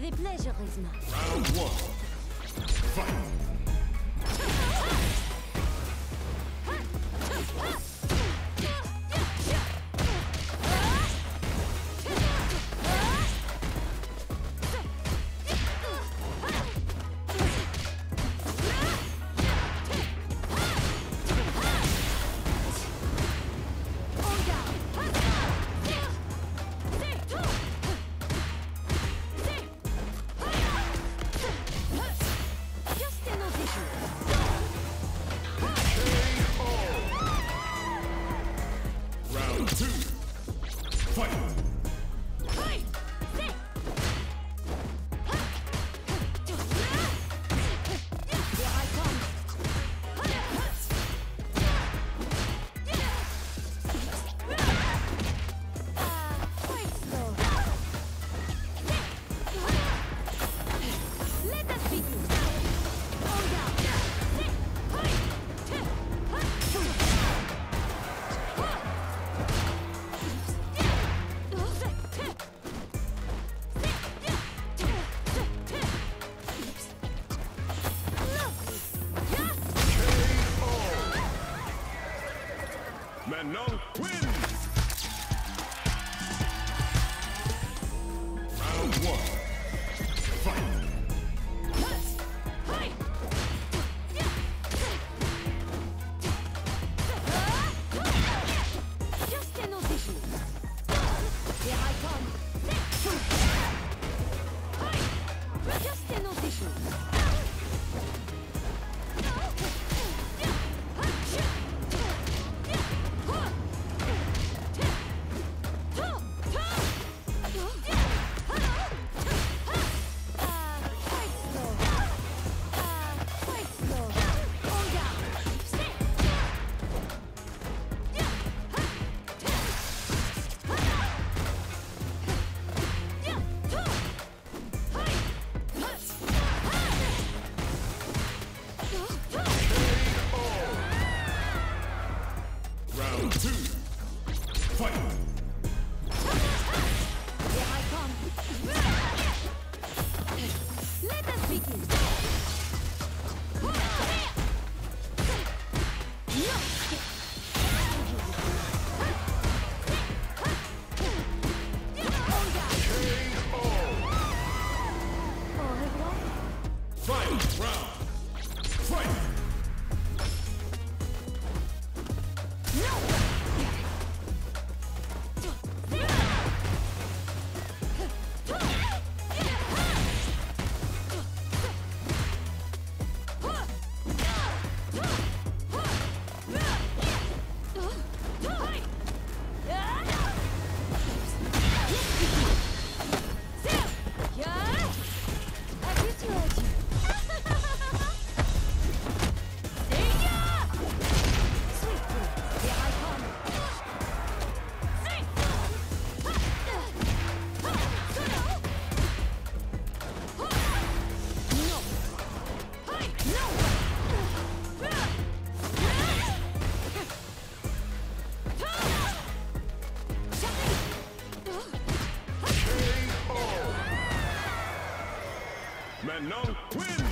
Avec plaisir, Round one. Fight. Lenong wins! Round one. Fight! Here I come! two. No win.